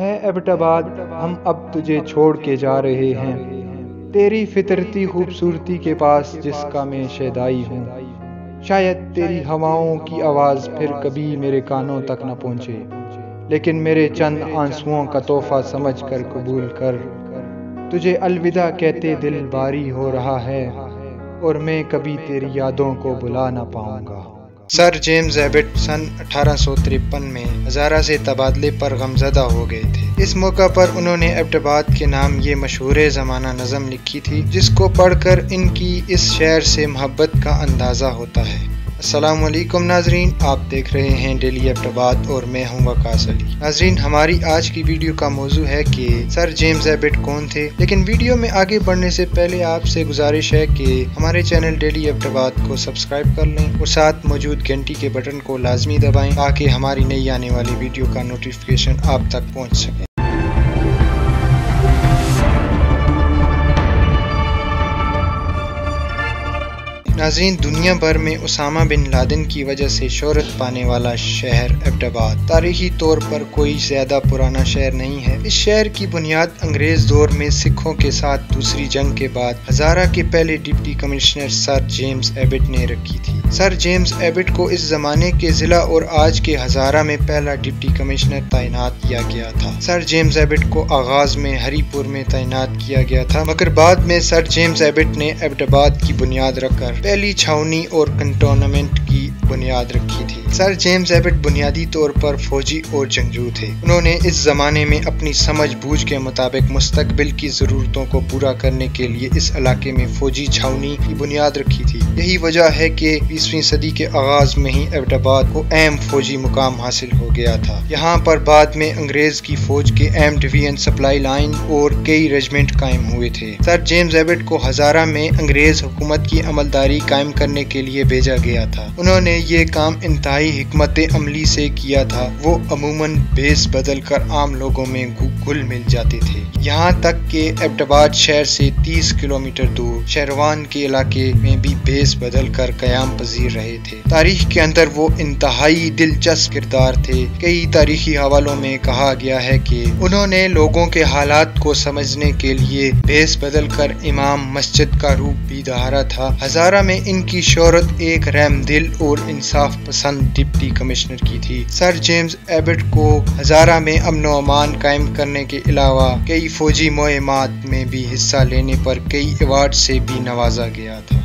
है एबटाबाद हम अब तुझे छोड़ के जा रहे हैं। तेरी फितरती खूबसूरती के पास जिसका मैं शैदाई हूँ। शायद तेरी हवाओं की आवाज़ फिर कभी मेरे कानों तक न पहुँचे। लेकिन मेरे चंद आंसुओं का तोहफा समझ कर कबूल कर। तुझे अलविदा कहते दिल बारी हो रहा है, और मैं कभी तेरी यादों को बुला ना पाऊँगा। सर जेम्स एबिट सन अठारह सौ तिरपन में हजारा से तबादले पर गमजदा हो गए थे। इस मौका पर उन्होंने एबटाबाद के नाम ये मशहूर ज़माना नज़म लिखी थी, जिसको पढ़कर इनकी इस शहर से मोहब्बत का अंदाज़ा होता है। असलम नाजरीन आप देख रहे हैं डेली एबटाबाद और मैं हूँ वकास अली। नाजरीन, हमारी आज की वीडियो का मौजू है कि सर जेम्स एबिट कौन थे? लेकिन वीडियो में आगे बढ़ने से पहले आपसे गुजारिश है कि हमारे चैनल डेली एबटाबाद को सब्सक्राइब कर लें और साथ मौजूद घंटी के बटन को लाजमी दबाएँ ताकि हमारी नई आने वाली वीडियो का नोटिफिकेशन आप तक पहुँच सके। नाजरीन, दुनिया भर में उसामा बिन लादेन की वजह से शहरत पाने वाला शहर एबटाबाद तारीखी तौर पर कोई ज़्यादा पुराना शहर नहीं है। इस शहर की बुनियाद अंग्रेज़ दौर में सिखों के साथ दूसरी जंग के बाद हजारा के पहले deputy commissioner sir James Abbott ने रखी थी। सर जेम्स एबिट को इस जमाने के जिला और आज के हजारा में पहला डिप्टी कमिश्नर तैनात किया गया था। सर जेम्स एबिट को आगाज़ में हरीपुर में तैनात किया गया था। मगर बाद में सर जेम्स एबिट ने एबटाबाद की बुनियाद रखकर पहली छावनी और कंटोनमेंट की बुनियाद रखी थी। सर जेम्स एबिट बुनियादी तौर पर फौजी और जंगजू थे। उन्होंने इस जमाने में अपनी समझ बूझ के मुताबिक मुस्तकबिल की जरूरतों को पूरा करने के लिए इस इलाके में फौजी छावनी की बुनियाद रखी थी। यही वजह है कि बीसवीं सदी के आगाज़ में ही एबटाबाद को अहम फौजी मुकाम हासिल हो गया था। यहाँ पर बाद में अंग्रेज़ की फौज के अहम डिवीज़न सप्लाई लाइन और कई रेजिमेंट कायम हुए थे। सर जेम्स एबिट को हजारा में अंग्रेज़ हुकूमत की अमलदारी कायम करने के लिए भेजा गया था। उन्होंने ये काम इंतहाई हमत अमली से किया था। वो अमूमन बेस बदल कर आम लोगों में घुल मिल जाते थे। यहाँ तक के एबटाबाद शहर से 30 किलोमीटर दूर शहरवान के इलाके में भी बेस बदल कर क्याम पजीर रहे थे। तारीख के अंदर वो इंतहाई दिलचस्प किरदार थे। कई तारीखी हवालों में कहा गया है कि उन्होंने लोगों के हालात को समझने के लिए बेस बदल कर इमाम मस्जिद का रूप भी दहारा था। हजारा में इनकी शोहरत एक रैम दिल और इंसाफ पसंद डिप्टी कमिश्नर की थी। सर जेम्स एबर्ट को हजारा में अमन अमान कायम करने के अलावा कई फौजी मुहिमात में भी हिस्सा लेने पर कई अवार्ड से भी नवाजा गया था।